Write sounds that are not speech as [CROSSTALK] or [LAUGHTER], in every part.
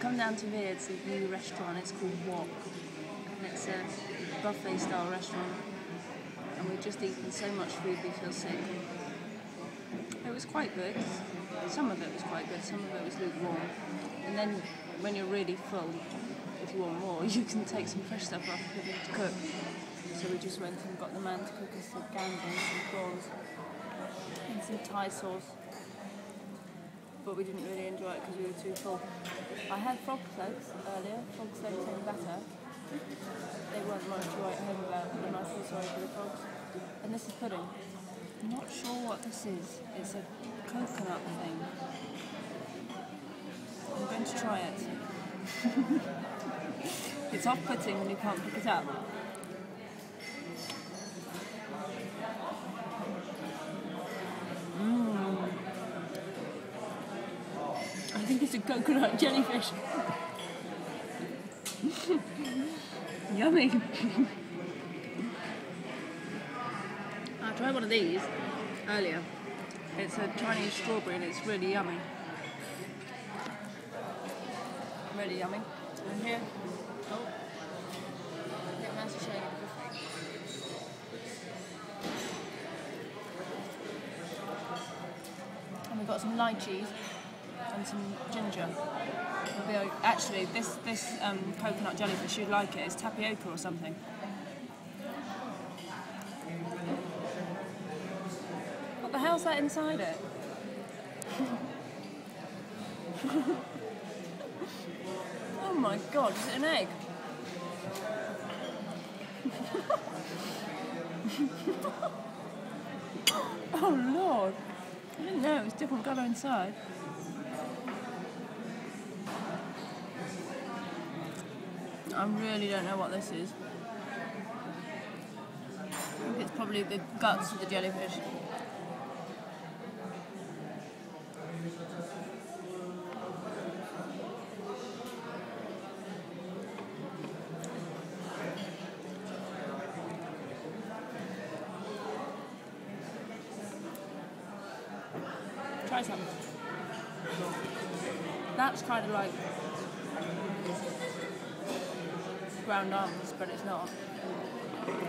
come down to here. It's a new restaurant. It's called Wok, and it's a buffet style restaurant. And we've just eaten so much food we feel sick. It was quite good. Some of it was quite good. Some of it was lukewarm. And then when you're really full, if you want more, [LAUGHS] you can take some fresh stuff off to cook. So we just went and got the man to cook us some gambas, some prawns, and some Thai sauce. But we didn't really enjoy it because we were too full. I had frog floats earlier. Frog floats in batter. They weren't much to write home about, and I feel sorry for the frogs. And this is pudding. I'm not sure what this is. It's a coconut thing. I'm going to try it. [LAUGHS] it's off-putting when you can't pick it up. Think it's a coconut jellyfish. [LAUGHS] Yummy. [LAUGHS] I tried one of these earlier. It's a Chinese strawberry and it's really yummy. Really yummy. And here, oh. And we've got some lychees and some ginger. Actually, this this um, coconut jellyfish, you'd like it. It's tapioca or something. What the hell's that inside it? [LAUGHS] oh my god, is it an egg? [LAUGHS] oh lord. I didn't know it was different colour inside. I really don't know what this is. I think it's probably the guts of the jellyfish. Try some. That's kind of like ground almonds, but it's not.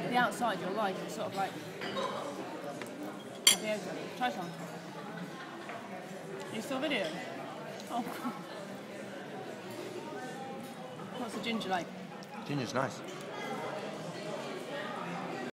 The outside you'll like, it's sort of like. Try some. You still video? Oh. [LAUGHS] What's the ginger like? Ginger's nice.